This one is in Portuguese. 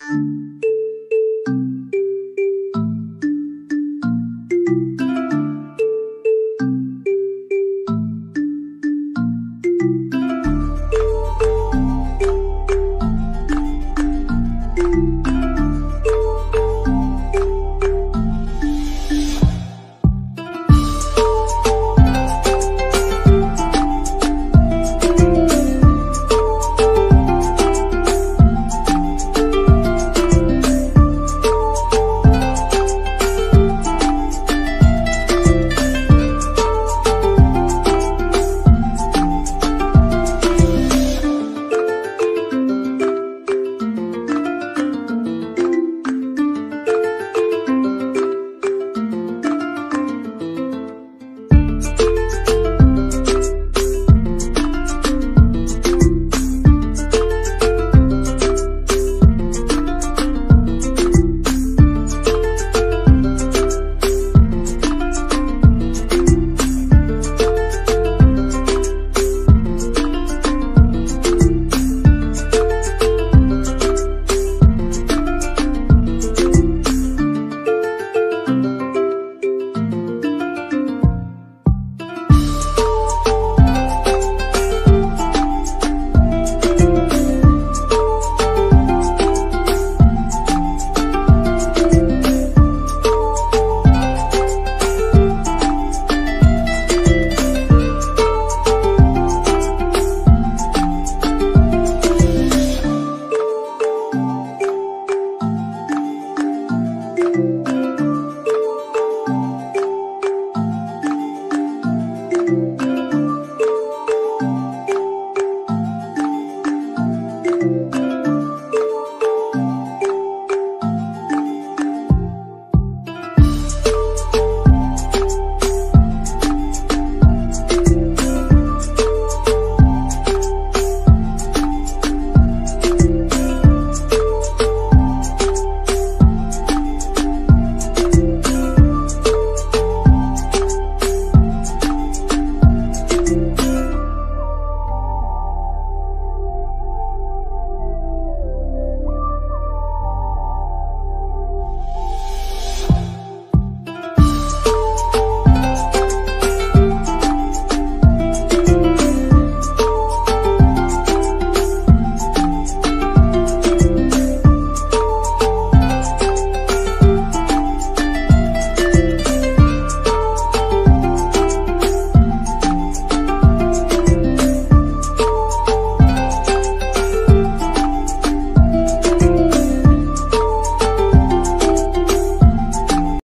Música